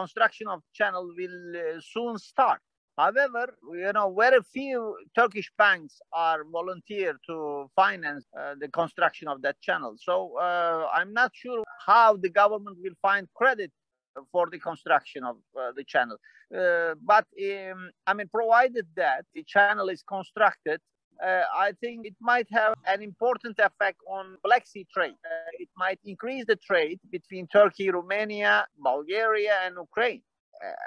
construction of channel will uh, soon start. However, you know, very few Turkish banks are volunteer to finance uh, the construction of that channel. So uh, I'm not sure how the government will find credit for the construction of uh, the channel. Uh, but um, I mean, provided that the channel is constructed uh, I think it might have an important effect on Black Sea trade. It might increase the trade between Turkey, Romania, Bulgaria, and Ukraine.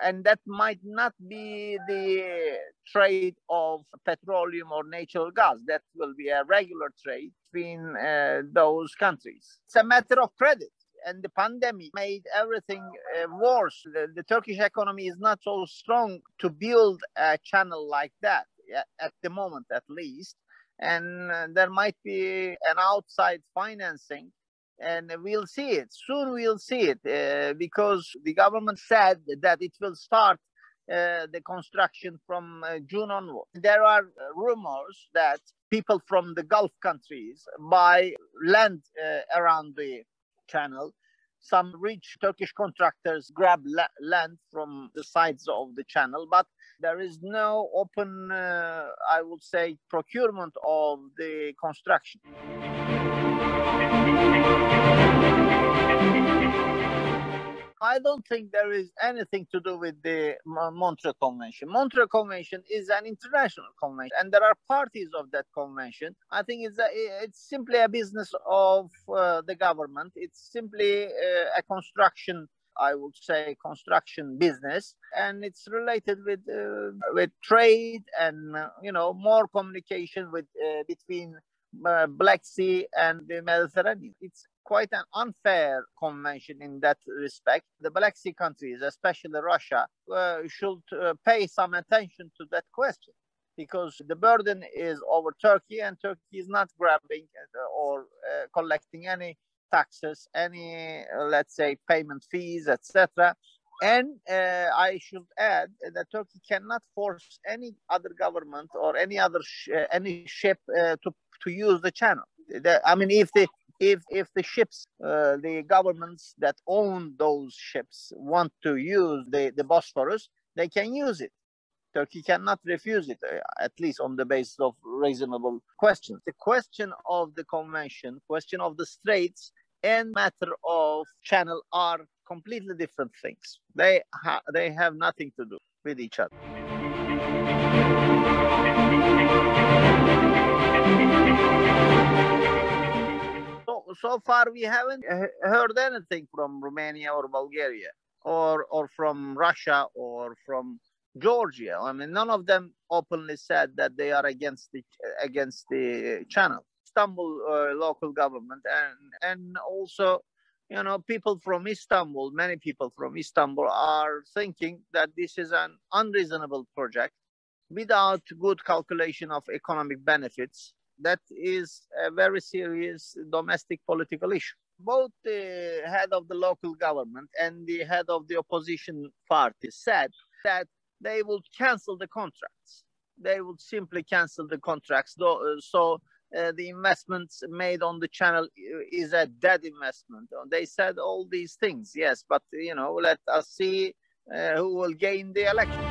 And that might not be the trade of petroleum or natural gas. That will be a regular trade between uh, those countries. It's a matter of credit and the pandemic made everything uh, worse. The, the, Turkish economy is not so strong to build a channel like that at the moment at least and uh, there might be an outside financing and we'll see it soon we'll see it uh, because the government said that it will start uh, the construction from uh, June onward. There are rumors that people from the Gulf countries buy land uh, around the channel some rich Turkish contractors grab la- land from the sides of the channel, but there is no open, uh, I would say, procurement of the construction. I don't think there is anything to do with the Montreux Convention. Montreux Convention is an international convention, and there are parties of that convention. I think it's a, it's simply a business of uh, the government. It's simply uh, a construction. I would say construction business, and it's related with uh, with trade and uh, you know more communication with uh, between uh, Black Sea and the Mediterranean. It's quite an unfair convention in that respect. The Black Sea countries, especially Russia, uh, should uh, pay some attention to that question because the burden is over Turkey and Turkey is not grabbing uh, or uh, collecting any taxes, any, uh, let's say, payment fees, etc. And uh, I should add that Turkey cannot force any other government or any other sh- any ship to to use the channel. The, I mean, if the if if the ships, uh, the governments that own those ships want to use the, the Bosphorus, they can use it. Turkey cannot refuse it, uh, at least on the basis of reasonable questions. The question of the convention, question of the straits, and matter of channel are completely different things. They ha- they have nothing to do with each other. So far we haven't heard anything from Romania or Bulgaria or or from Russia or from Georgia. I mean, none of them openly said that they are against the against the channel. Istanbul uh, local government and and also you know people from Istanbul, many people from Istanbul are thinking that this is an unreasonable project without good calculation of economic benefits that is a very serious domestic political issue. Both the head of the local government and the head of the opposition party said that they would cancel the contracts. They would simply cancel the contracts. So uh, the investments made on the channel is a dead investment. They said all these things, yes, but you know, let us see uh, who will gain the election.